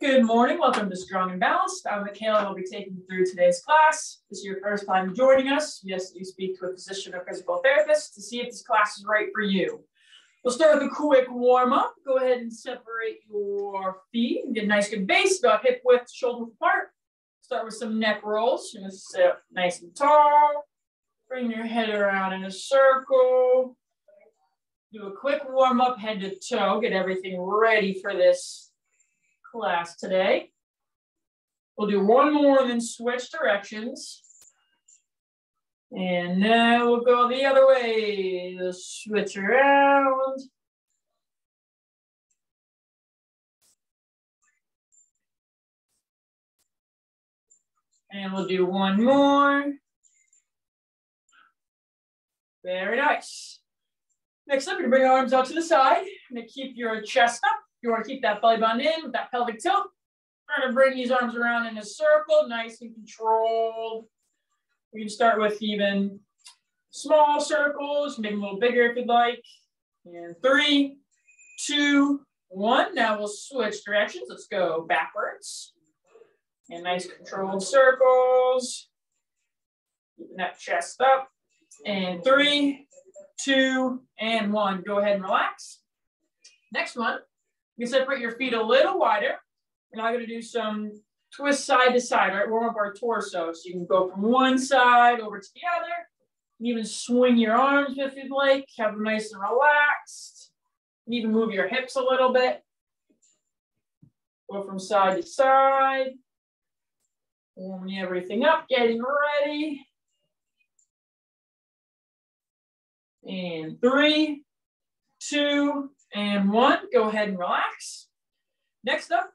Good morning, welcome to Strong and Balanced. I'm Michaela I'll be taking you through today's class. If this is your first time joining us, yes, you speak to a physician or physical therapist to see if this class is right for you. We'll start with a quick warm up. Go ahead and separate your feet and get a nice good base, about hip width, shoulder apart. Start with some neck rolls. You're gonna sit up nice and tall. Bring your head around in a circle. Do a quick warm up head to toe, get everything ready for this class today. We'll do one more and then switch directions. And now we'll go the other way. We'll switch around. And we'll do one more. Very nice. Next up, you're gonna bring your arms out to the side. You're gonna keep your chest up. You wanna keep that belly button in with that pelvic tilt. Try to bring these arms around in a circle, nice and controlled. We can start with even small circles, make them a little bigger if you'd like. And three, two, one. Now we'll switch directions. Let's go backwards. And nice controlled circles. Keeping that chest up. And three, two, and one. Go ahead and relax. Next one, you can separate your feet a little wider. We're now gonna do some twist side to side, right? Warm up our torso. So you can go from one side over to the other. You even swing your arms if you'd like. Have them nice and relaxed. You even move your hips a little bit. Go from side to side. Warming everything up, getting ready. And three, two, and one. Go ahead and relax. Next up,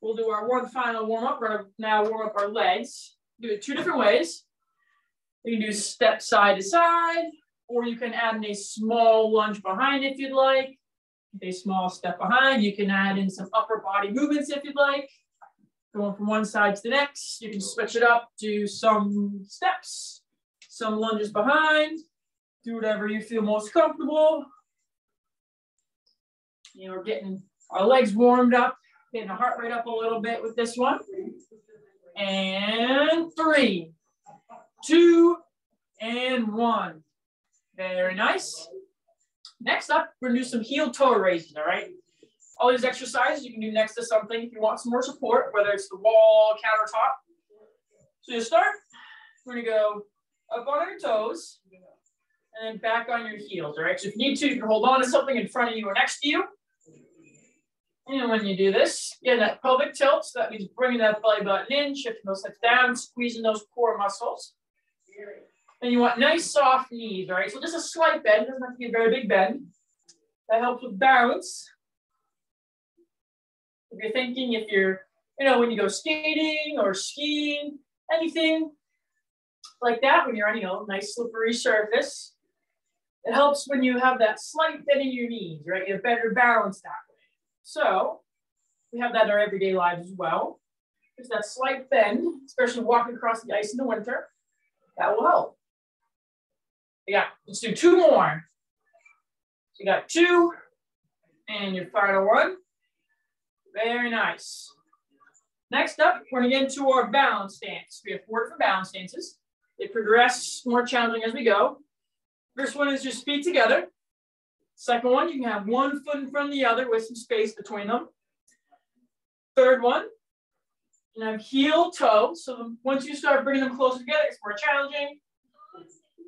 we'll do our one final warm up. We're gonna now warm up our legs. Do it two different ways. You can do step side to side, or you can add in a small lunge behind if you'd like. A small step behind. You can add in some upper body movements if you'd like. Going from one side to the next. You can switch it up, do some steps, some lunges behind, do whatever you feel most comfortable. You know, we're getting our legs warmed up, getting the heart rate up a little bit with this one. And three, two, and one. Very nice. Next up, we're gonna do some heel toe raises, all right? All these exercises you can do next to something if you want some more support, whether it's the wall, countertop. So you start, we're gonna go up on your toes, and then back on your heels, all right? So if you need to, you can hold on to something in front of you or next to you. And when you do this, get that pelvic tilt. So that means bringing that belly button in, shifting those hips down, squeezing those core muscles. And you want nice soft knees, right? So just a slight bend, doesn't have to be a very big bend. That helps with balance. If you're thinking, if you're, you know, when you go skating or skiing, anything like that, when you're on, you know, nice slippery surface, it helps when you have that slight bend in your knees, right? You have better balance that way. So we have that in our everyday lives as well. There's that slight bend, especially walking across the ice in the winter. That will help. Yeah, let's do two more. So you got two and your final one. Very nice. Next up, we're gonna get into our balance stance. We have four different balance stances. They progress more challenging as we go. First one is just feet together. Second one, you can have one foot in front of the other with some space between them. Third one, you have heel toe. So once you start bringing them closer together, it's more challenging.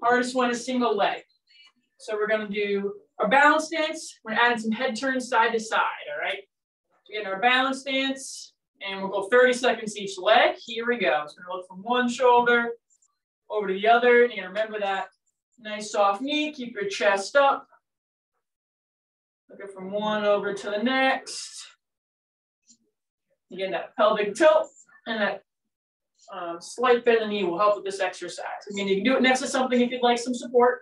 Hardest one is single leg. So we're gonna do our balance stance. We're adding some head turns side to side, all right? So get our balance stance and we'll go 30 seconds each leg. Here we go. So we're gonna look from one shoulder over to the other. And remember that Nice soft knee, keep your chest up. Looking from one over to the next. Again, that pelvic tilt and that um, slight bend in the knee will help with this exercise. Again, you can do it next to something if you'd like some support.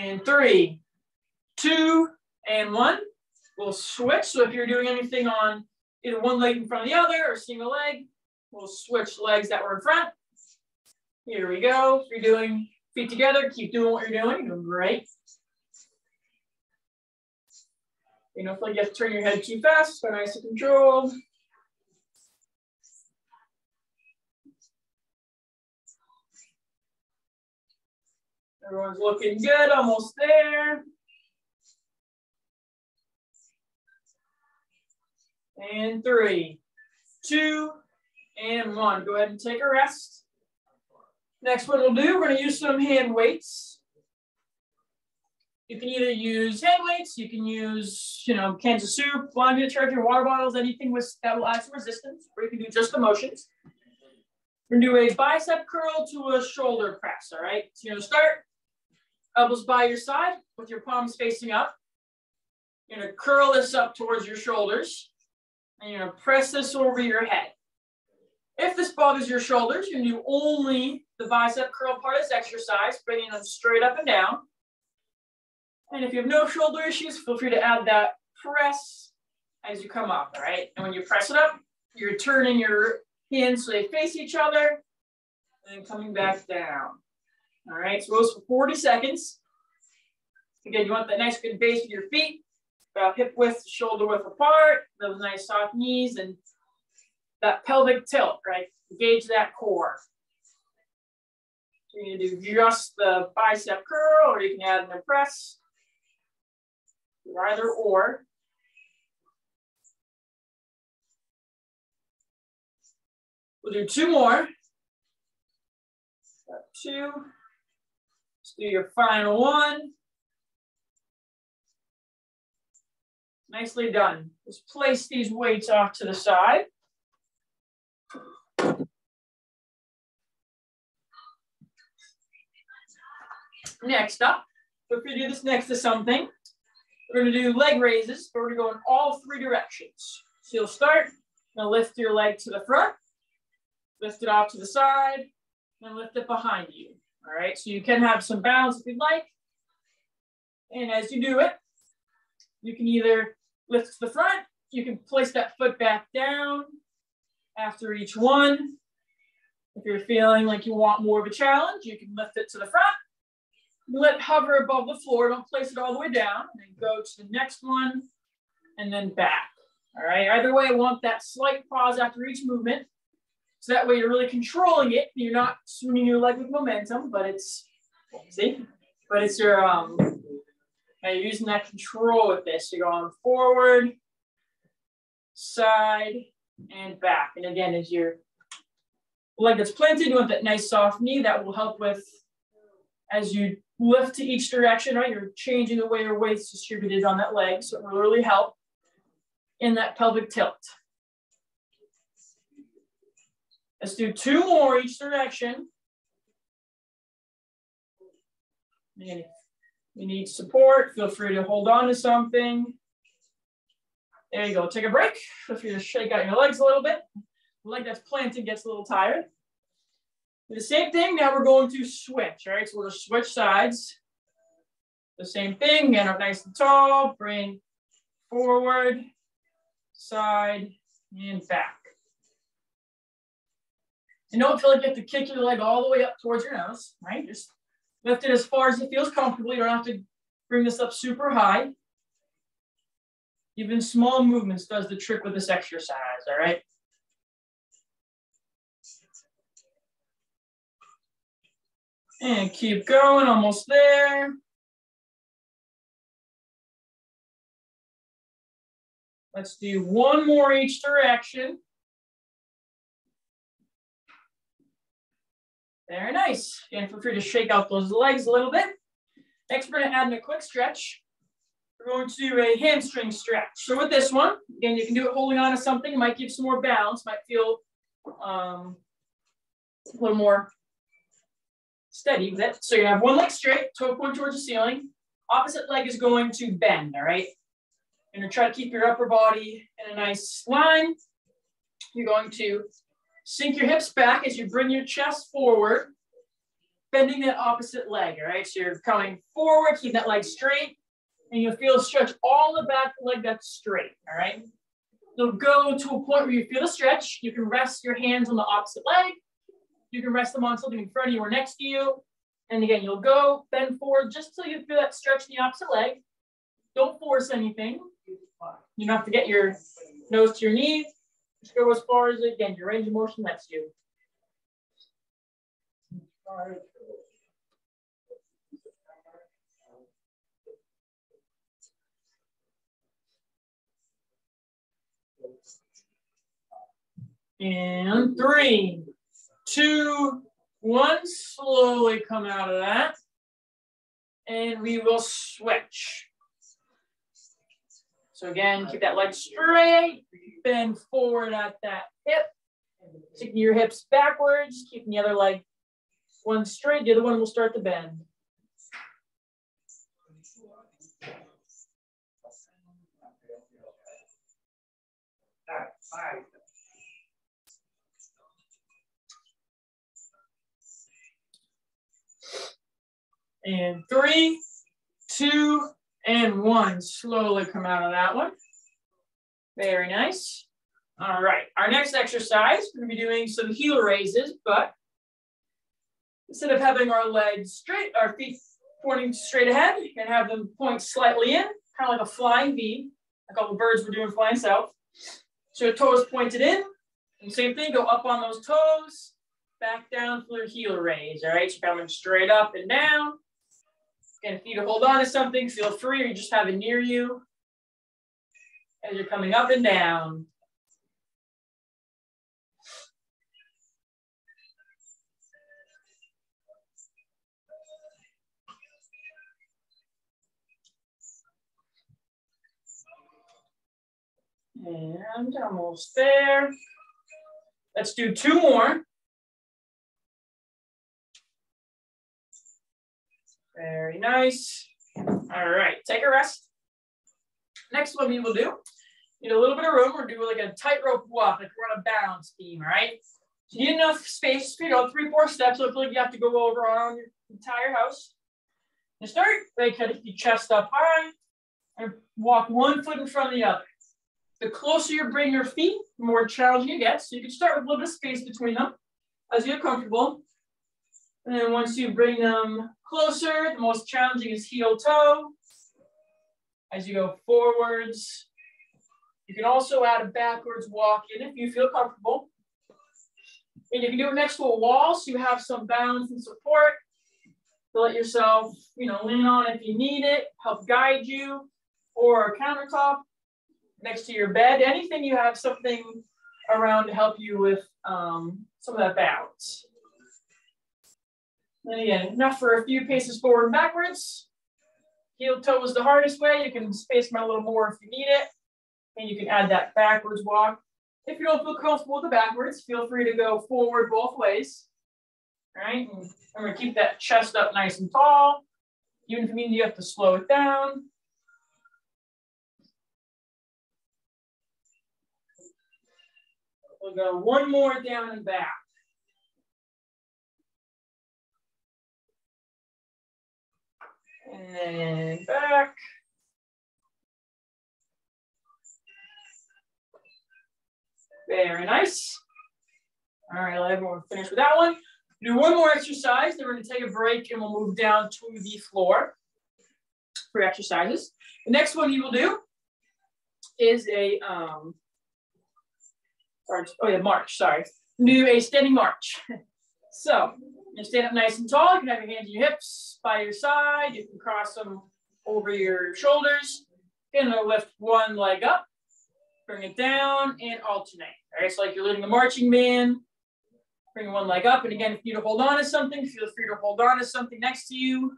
And three, two, and one. We'll switch. So if you're doing anything on either one leg in front of the other or single leg. We'll switch legs that were in front. Here we go. If you're doing Feet together, keep doing what you're doing, you're doing great. You don't feel like you have to turn your head too fast, but nice and controlled. Everyone's looking good, almost there. And three, two, and one. Go ahead and take a rest. Next one we'll do, we're gonna use some hand weights. You can either use hand weights, you can use, you know, cans of soup, laundry detergent, water bottles, anything with that will add some resistance, or you can do just the motions. We're gonna do a bicep curl to a shoulder press, all right? So you're gonna start elbows by your side with your palms facing up. You're gonna curl this up towards your shoulders and you're gonna press this over your head. If this bothers your shoulders, you do only the bicep curl part of this exercise, bringing them straight up and down. And if you have no shoulder issues, feel free to add that press as you come up, all right? And when you press it up, you're turning your hands so they face each other and then coming back down. All right, so goes for 40 seconds. Again, you want that nice good base with your feet, about hip width, shoulder width apart, those nice soft knees and that pelvic tilt, right? Engage that core. So you're gonna do just the bicep curl or you can add an press. Either or. We'll do two more. Two. Let's do your final one. Nicely done. Just place these weights off to the side. Next up, if we do this next to something, we're gonna do leg raises, but we're gonna go in all three directions. So you'll start, gonna lift your leg to the front, lift it off to the side, and lift it behind you. All right, so you can have some balance if you'd like. And as you do it, you can either lift to the front, you can place that foot back down after each one. If you're feeling like you want more of a challenge, you can lift it to the front. Let hover above the floor, don't place it all the way down, and then go to the next one, and then back. All right, either way, I want that slight pause after each movement. So that way you're really controlling it. You're not swinging your leg with momentum, but it's, see? But it's your, um, you're using that control with this. You're going forward, side, and back. And again, as your leg that's planted, you want that nice soft knee that will help with, as you lift to each direction, right? You're changing the way your weight's distributed on that leg. So it will really help in that pelvic tilt. Let's do two more each direction. And you need support, feel free to hold on to something. There you go, take a break. Feel free to shake out your legs a little bit. The leg that's planted gets a little tired. The same thing, now we're going to switch, right? So we'll just switch sides. The same thing, get up nice and tall, bring forward, side, and back. And don't feel like you have to kick your leg all the way up towards your nose, right? Just lift it as far as it feels comfortable. You don't have to bring this up super high. Even small movements does the trick with this exercise, all right? And keep going, almost there. Let's do one more each direction. Very nice. Again, feel free to shake out those legs a little bit. Next, we're gonna add in a quick stretch. We're going to do a hamstring stretch. So with this one, again, you can do it holding on to something. It might give some more balance, might feel um, a little more steady with it. So you have one leg straight, toe point towards the ceiling. Opposite leg is going to bend, all right? You're gonna try to keep your upper body in a nice line. You're going to Sink your hips back as you bring your chest forward, bending that opposite leg, all right? So you're coming forward, keep that leg straight, and you'll feel stretch all the back leg that's straight, all right? You'll go to a point where you feel a stretch. You can rest your hands on the opposite leg. You can rest them on something in front of you or next to you. And again, you'll go bend forward just till you feel that stretch in the opposite leg. Don't force anything. You don't have to get your nose to your knee. Just go as far as, again, your range of motion lets you. And three, two, one. Slowly come out of that. And we will switch. So again, keep that leg straight, bend forward at that hip, taking your hips backwards, keeping the other leg one straight, the other one will start to bend. And three, two, and one. Slowly come out of that one. Very nice. All right, our next exercise, we're gonna be doing some heel raises, but instead of having our legs straight, our feet pointing straight ahead, you can have them point slightly in, kind of like a flying V, like all the birds were doing flying south. So your toes pointed in, and same thing, go up on those toes, back down for your heel raise, all right? So coming straight up and down, Again, if you need to hold on to something, feel free, or you just have it near you as you're coming up and down. And almost there. Let's do two more. Very nice. All right, take a rest. Next one we will do, need a little bit of room. We're doing like a tightrope walk, like we're on a balance beam, all right? So you need enough space, you know, three, four steps. So like you have to go over around your entire house. You start, like, keep your chest up high and walk one foot in front of the other. The closer you bring your feet, the more challenging it gets. So you can start with a little bit of space between them as you get comfortable. And then once you bring them closer, the most challenging is heel toe. As you go forwards, you can also add a backwards walk in if you feel comfortable. And you can do it next to a wall so you have some balance and support to let yourself, you know, lean on if you need it, help guide you, or a countertop next to your bed, anything you have something around to help you with um, some of that balance. And again, enough for a few paces forward and backwards. Heel toe is the hardest way. You can space them out a little more if you need it. And you can add that backwards walk. If you don't feel comfortable with the backwards, feel free to go forward both ways. All right, and remember, keep that chest up nice and tall. Even if you mean you have to slow it down. We'll go one more down and back. And then back. Very nice. All right, let everyone finish with that one. Do one more exercise, then we're gonna take a break and we'll move down to the floor for exercises. The next one you will do is a, um, or, oh yeah, march, sorry. Do a standing march. so stand up nice and tall. You can have your hands on your hips by your side. You can cross them over your shoulders. Gonna lift one leg up, bring it down, and alternate. All right, so like you're leading the marching band. Bring one leg up, and again, if you need to hold on to something, feel free to hold on to something next to you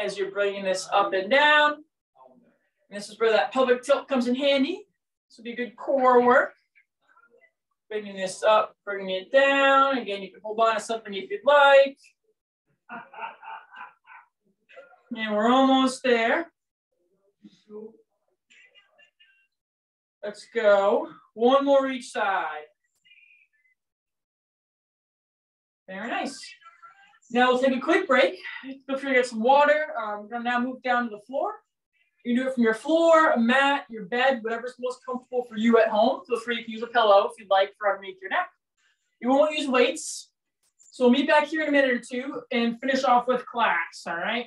as you're bringing this up and down. And this is where that pelvic tilt comes in handy. This will be good core work bringing this up, bringing it down. Again, you can hold on to something if you'd like. And we're almost there. Let's go. One more each side. Very nice. Now we'll take a quick break. Feel free to get some water. Um, we're gonna now move down to the floor. You can do it from your floor, a mat, your bed, whatever's most comfortable for you at home. Feel free to use a pillow if you'd like for underneath your neck. You won't use weights. So we'll meet back here in a minute or two and finish off with class, all right?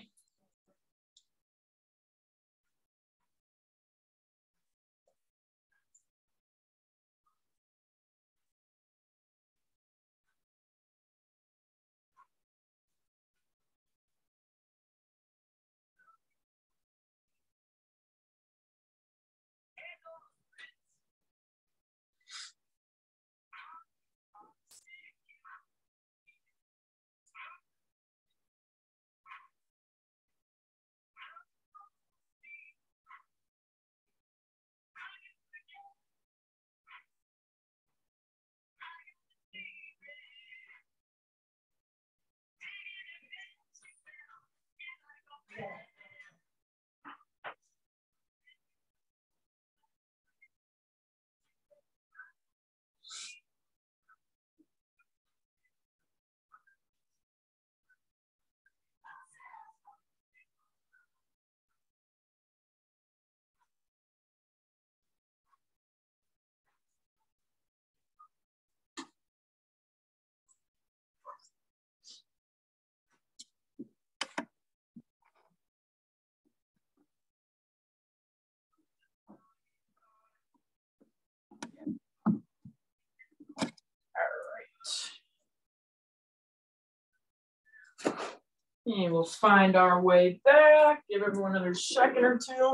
And we'll find our way back. Give everyone another second or two.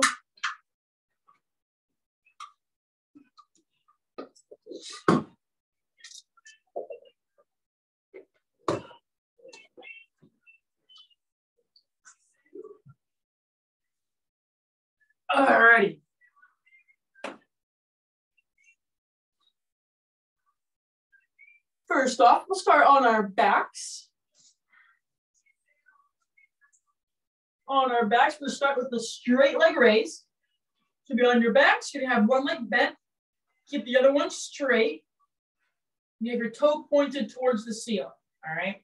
All righty. First off, we'll start on our backs. On our backs, We're gonna start with the straight leg raise. So be on your backs, you're gonna have one leg bent, keep the other one straight. You have your toe pointed towards the ceiling, all right?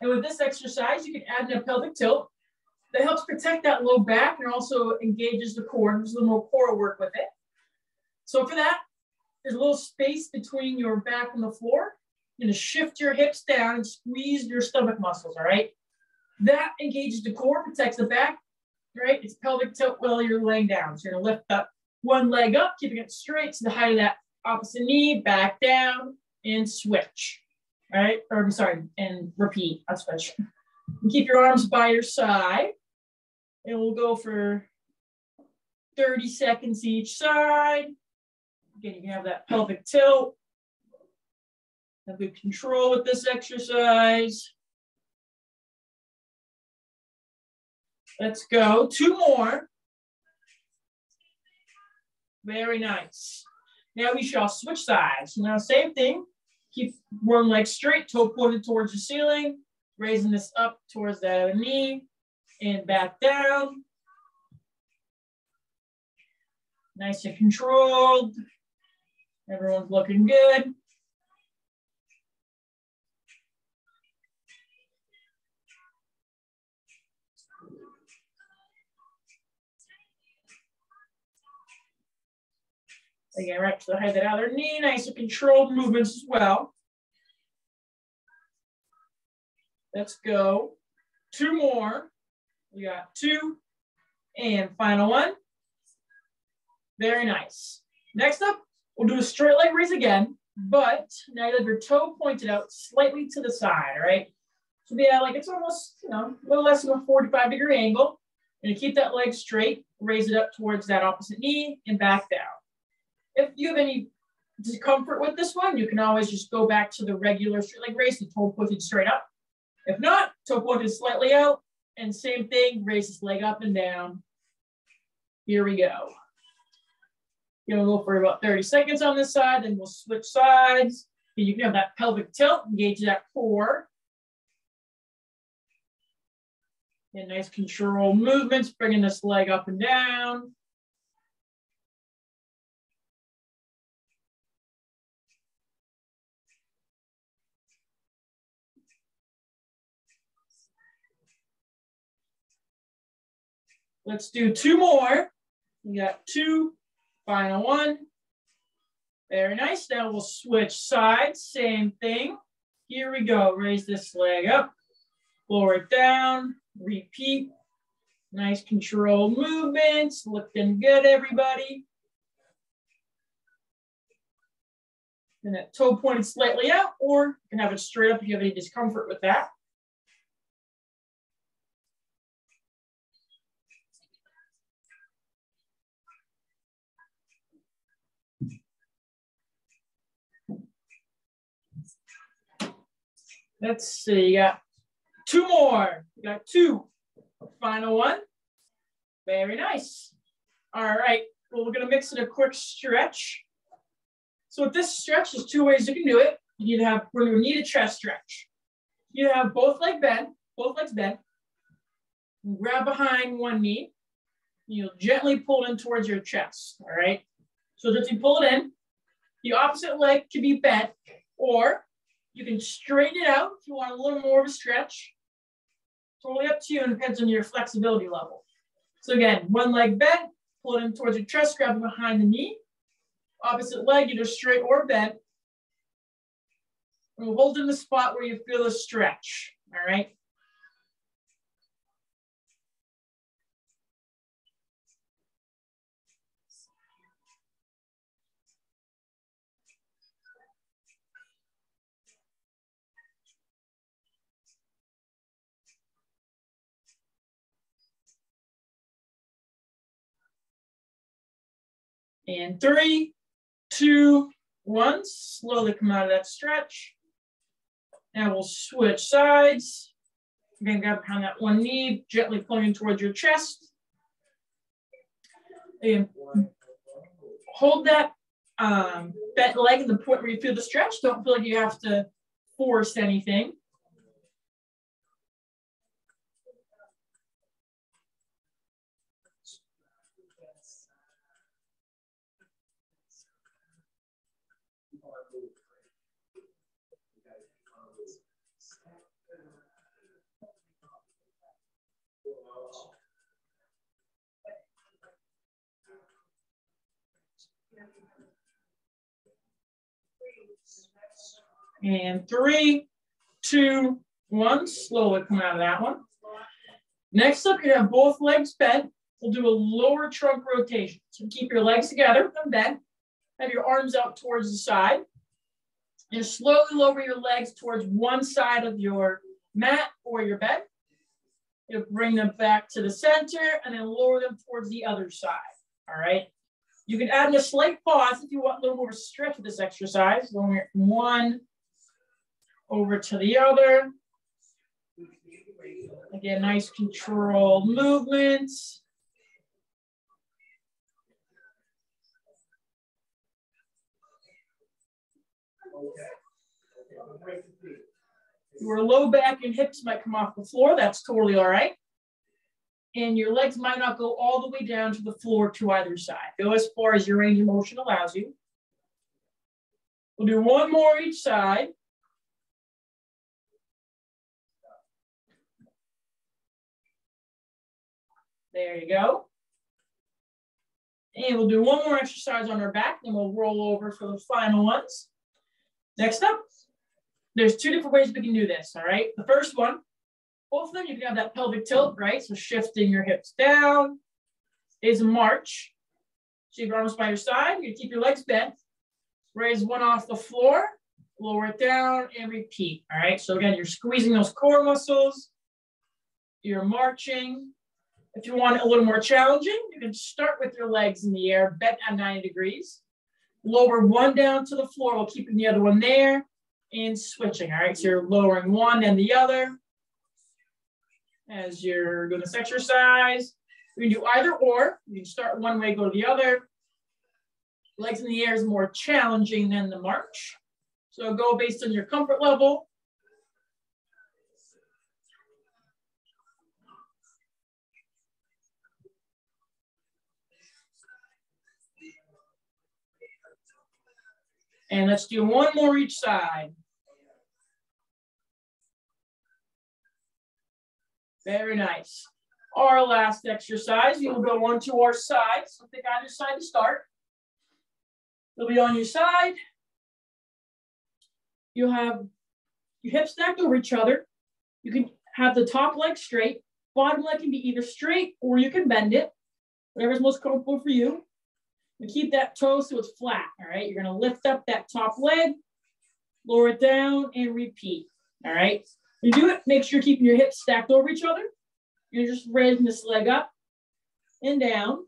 And with this exercise, you can add in a pelvic tilt. That helps protect that low back and also engages the core. There's a little more core work with it. So for that, there's a little space between your back and the floor. You're gonna shift your hips down and squeeze your stomach muscles, all right? That engages the core, protects the back, right? It's pelvic tilt while you're laying down. So you're gonna lift up one leg up, keeping it straight to the height of that opposite knee, back down, and switch, right? Or I'm sorry, and repeat, I'll switch. And keep your arms by your side. And we'll go for 30 seconds each side. Again, you can have that pelvic tilt. Have good control with this exercise. Let's go. Two more. Very nice. Now we shall switch sides. Now same thing. Keep one leg straight, toe pointed towards the ceiling, raising this up towards the other knee and back down. Nice and controlled. Everyone's looking good. Again, right to the height of the other knee, nice controlled movements as well. Let's go. Two more. We got two and final one. Very nice. Next up, we'll do a straight leg raise again, but now you have your toe pointed out slightly to the side, right? So yeah, like it's almost, you know, a little less than a 45 degree angle. And keep that leg straight, raise it up towards that opposite knee and back down. If you have any discomfort with this one, you can always just go back to the regular straight leg raise, the toe pointed straight up. If not, toe pointed slightly out, and same thing, raise this leg up and down. Here we go. Gonna go for about 30 seconds on this side, then we'll switch sides. And you can have that pelvic tilt, engage that core. And nice control movements, bringing this leg up and down. Let's do two more. We got two, final one. Very nice. Now we'll switch sides, same thing. Here we go. Raise this leg up, lower it down, repeat. Nice controlled movements. Looking good, everybody. And that toe pointed slightly out, or you can have it straight up if you have any discomfort with that. Let's see, you got two more. You got two. Final one. Very nice. All right, well, we're gonna mix it a quick stretch. So with this stretch, there's two ways you can do it. You need to have, we're gonna need a chest stretch. You have both leg bent, both legs bent. Grab behind one knee. You'll gently pull in towards your chest, all right? So just you pull it in. The opposite leg can be bent, or you can straighten it out if you want a little more of a stretch. Totally up to you and depends on your flexibility level. So again, one leg bent, pull it in towards your chest, grab it behind the knee. Opposite leg, either straight or bent. And we'll hold in the spot where you feel a stretch, all right? And three, two, one. Slowly come out of that stretch. Now we'll switch sides. Again, grab behind that one knee, gently pulling towards your chest. And hold that um, bent leg in the point where you feel the stretch. Don't feel like you have to force anything. And three, two, one. Slowly come out of that one. Next up, you have both legs bent. We'll do a lower trunk rotation. So keep your legs together and bent. Have your arms out towards the side. And slowly lower your legs towards one side of your mat or your bed. You'll bring them back to the center and then lower them towards the other side. All right. You can add in a slight pause if you want a little more stretch with this exercise. One over to the other. Again, nice controlled movements. Your low back and hips might come off the floor. That's totally all right. And your legs might not go all the way down to the floor to either side. Go as far as your range of motion allows you. We'll do one more each side. There you go. And we'll do one more exercise on our back, then we'll roll over for the final ones. Next up, there's two different ways we can do this, all right? The first one, both of them, you can have that pelvic tilt, right? So shifting your hips down is a march. So your arms by your side, you keep your legs bent, raise one off the floor, lower it down and repeat, all right? So again, you're squeezing those core muscles, you're marching, if you want a little more challenging, you can start with your legs in the air, bent at 90 degrees. Lower one down to the floor while keeping the other one there and switching. All right, so you're lowering one and the other as you're doing this exercise. You can do either or. You can start one way, go to the other. Legs in the air is more challenging than the march. So go based on your comfort level. And let's do one more each side. Very nice. Our last exercise, you'll go onto our side. So pick either side to start. You'll be on your side. You'll have your hips stacked over each other. You can have the top leg straight, bottom leg can be either straight or you can bend it, whatever's most comfortable for you. And keep that toe so it's flat, all right? You're gonna lift up that top leg, lower it down and repeat, all right? When you do it, make sure you're keeping your hips stacked over each other. You're just raising this leg up and down.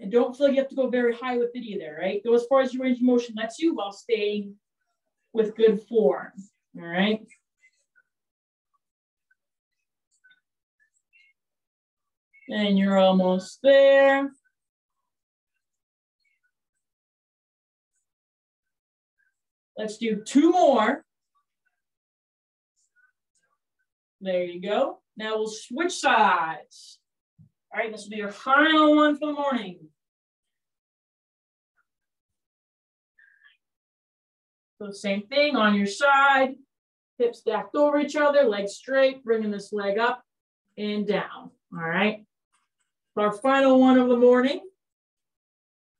And don't feel like you have to go very high with it either, right? Go as far as your range of motion lets you while staying with good form, all right? And you're almost there. Let's do two more. There you go. Now we'll switch sides. All right, this will be your final one for the morning. So same thing on your side, hips stacked over each other, legs straight, bringing this leg up and down. All right. Our final one of the morning.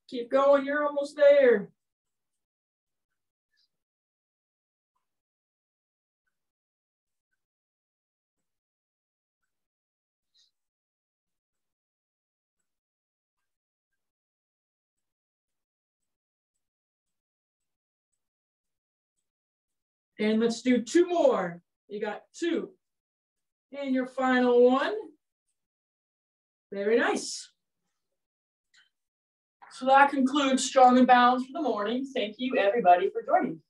Keep going, you're almost there. And let's do two more. You got two. And your final one. Very nice. So that concludes Strong and Balanced for the morning. Thank you everybody for joining.